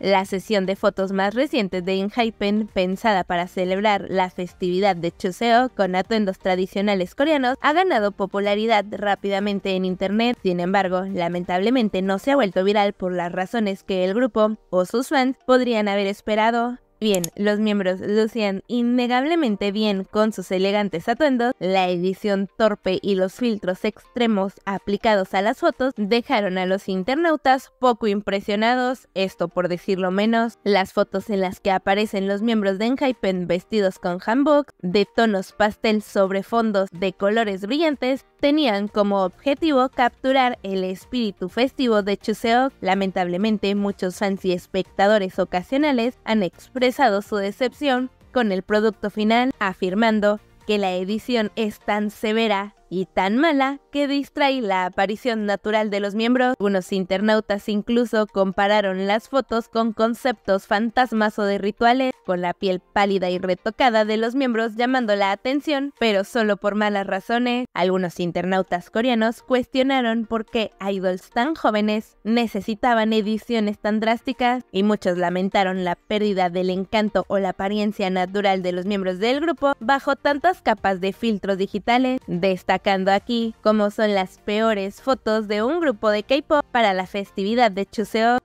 La sesión de fotos más reciente de Enhypen, pensada para celebrar la festividad de Chuseok con atuendos tradicionales coreanos, ha ganado popularidad rápidamente en internet. Sin embargo, lamentablemente no se ha vuelto viral por las razones que el grupo o sus fans podrían haber esperado. Bien, los miembros lucían innegablemente bien con sus elegantes atuendos, la edición torpe y los filtros extremos aplicados a las fotos dejaron a los internautas poco impresionados, esto por decirlo menos, las fotos en las que aparecen los miembros de Enhypen vestidos con hanbok de tonos pastel sobre fondos de colores brillantes tenían como objetivo capturar el espíritu festivo de Chuseok. Lamentablemente, muchos fans y espectadores ocasionales han expresado su decepción con el producto final, afirmando que la edición es tan severa y tan mala que distrae la aparición natural de los miembros. Algunos internautas incluso compararon las fotos con conceptos fantasmas o de rituales, con la piel pálida y retocada de los miembros llamando la atención, pero solo por malas razones. Algunos internautas coreanos cuestionaron por qué idols tan jóvenes necesitaban ediciones tan drásticas y muchos lamentaron la pérdida del encanto o la apariencia natural de los miembros del grupo bajo tantas capas de filtros digitales. Destaca aquí como son las peores fotos de un grupo de K-pop para la festividad de Chuseok